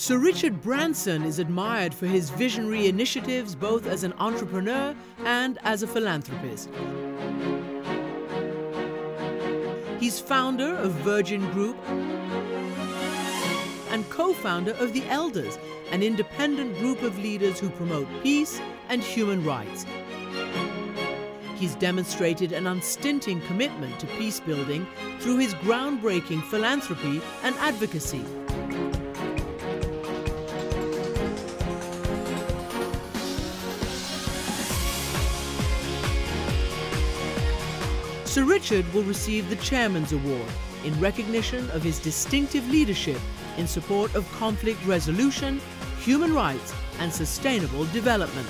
Sir Richard Branson is admired for his visionary initiatives both as an entrepreneur and as a philanthropist. He's founder of Virgin Group and co-founder of The Elders, an independent group of leaders who promote peace and human rights. He's demonstrated an unstinting commitment to peace building through his groundbreaking philanthropy and advocacy. Sir Richard will receive the Chairman's Award in recognition of his distinctive leadership in support of conflict resolution, human rights and sustainable development.